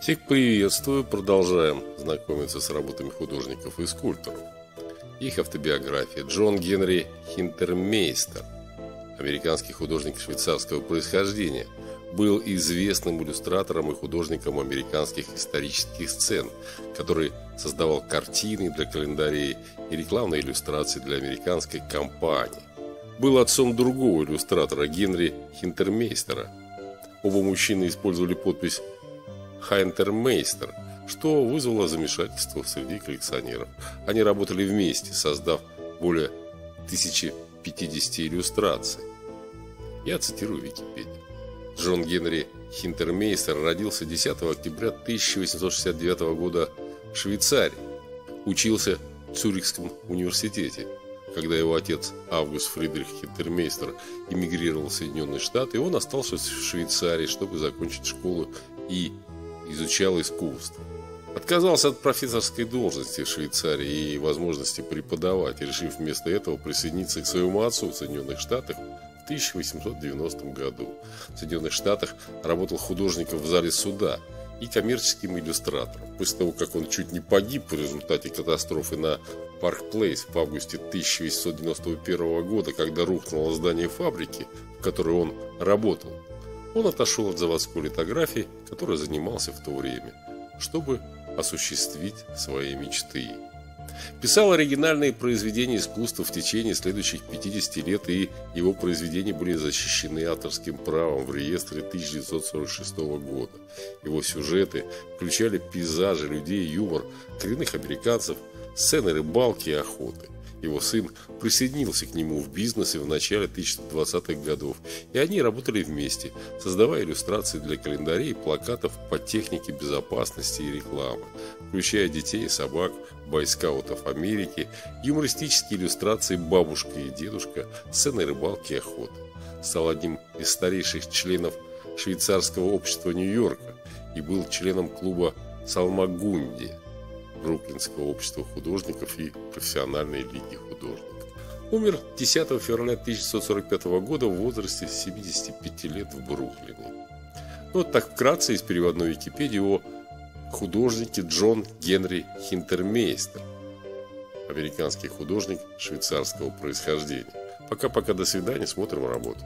Всех приветствую, продолжаем знакомиться с работами художников и скульпторов. Их автобиография Джон Генри Хинтермейстер, американский художник швейцарского происхождения, был известным иллюстратором и художником американских исторических сцен, который создавал картины для календарей и рекламные иллюстрации для американской компании. Был отцом другого иллюстратора Генри Хинтермейстера. Оба мужчины использовали подпись Хайнтермейстер, что вызвало замешательство среди коллекционеров. Они работали вместе, создав более 1050 иллюстраций. Я цитирую Википедию. Джон Генри Хинтермейстер родился 10 октября 1869 года в Швейцарии. Учился в Цюрихском университете. Когда его отец Август Фридрих Хинтермейстер эмигрировал в Соединенные Штаты, он остался в Швейцарии, чтобы закончить школу и изучал искусство. Отказался от профессорской должности в Швейцарии и возможности преподавать, решив вместо этого присоединиться к своему отцу в Соединенных Штатах в 1890 году. В Соединенных Штатах работал художником в зале суда и коммерческим иллюстратором. После того, как он чуть не погиб в результате катастрофы на Парк Плейс в августе 1891 года, когда рухнуло здание фабрики, в которой он работал, он отошел от заводской литографии, которой занимался в то время, чтобы осуществить свои мечты. Писал оригинальные произведения искусства в течение следующих 50 лет, и его произведения были защищены авторским правом в реестре 1946 года. Его сюжеты включали пейзажи, людей, юмор, коренных американцев, сцены рыбалки и охоты – его сын присоединился к нему в бизнесе в начале 1920-х годов, и они работали вместе, создавая иллюстрации для календарей и плакатов по технике безопасности и рекламы, включая детей и собак, бойскаутов Америки, юмористические иллюстрации «Бабушка и дедушка», сцены рыбалки и охоты. Стал одним из старейших членов швейцарского общества Нью-Йорка и был членом клуба «Салмагунди», Бруклинского общества художников и профессиональной лиги художников. Умер 10 февраля 1945 года в возрасте 75 лет в Бруклине. Ну, вот так вкратце из переводной Википедии о художнике Джон Генри Хинтермейстер, американский художник швейцарского происхождения. Пока-пока, до свидания, смотрим работу.